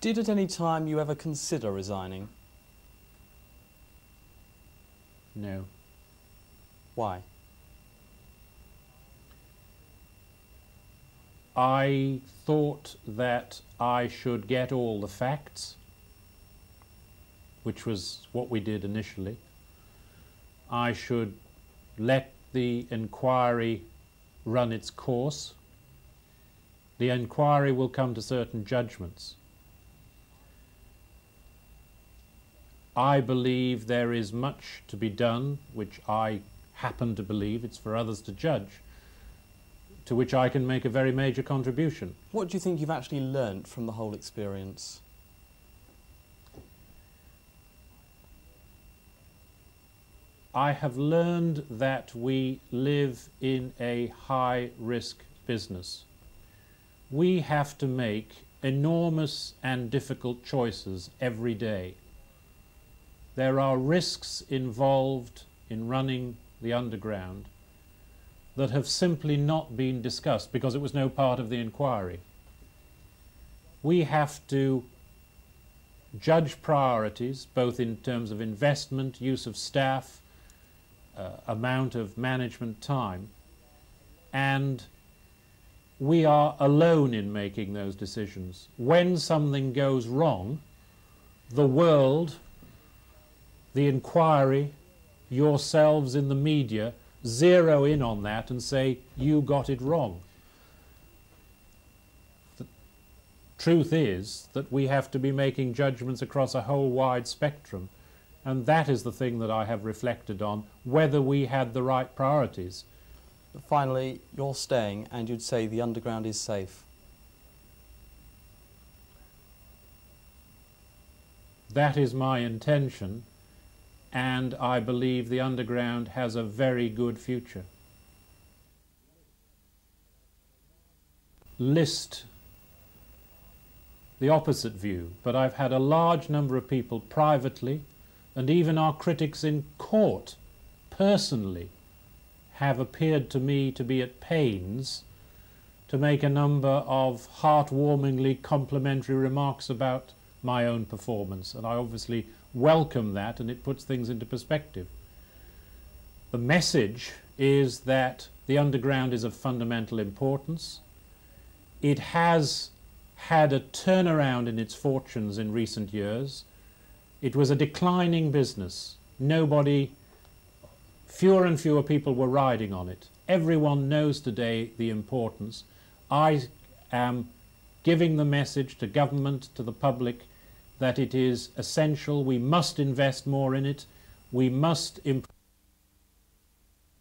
Did at any time you ever consider resigning? No. Why? I thought that I should get all the facts, which was what we did initially. I should let the inquiry run its course. The inquiry will come to certain judgments. I believe there is much to be done, which I happen to believe, it's for others to judge, to which I can make a very major contribution. What do you think you've actually learnt from the whole experience? I have learned that we live in a high risk business. We have to make enormous and difficult choices every day. There are risks involved in running the underground that have simply not been discussed because it was no part of the inquiry. We have to judge priorities both in terms of investment, use of staff, uh, amount of management time, and we are alone in making those decisions. When something goes wrong, the world, the inquiry, yourselves in the media zero in on that and say, you got it wrong. The truth is that we have to be making judgments across a whole wide spectrum and that is the thing that I have reflected on, whether we had the right priorities. But finally, you're staying and you'd say the underground is safe. That is my intention, and I believe the underground has a very good future. List the opposite view, but I've had a large number of people privately and even our critics in court personally have appeared to me to be at pains to make a number of heartwarmingly complimentary remarks about my own performance, and I obviously welcome that, and it puts things into perspective. The message is that the underground is of fundamental importance. It has had a turnaround in its fortunes in recent years. It was a declining business. Nobody, fewer and fewer people were riding on it. Everyone knows today the importance. I am giving the message to government, to the public, that it is essential. We must invest more in it. We must improve.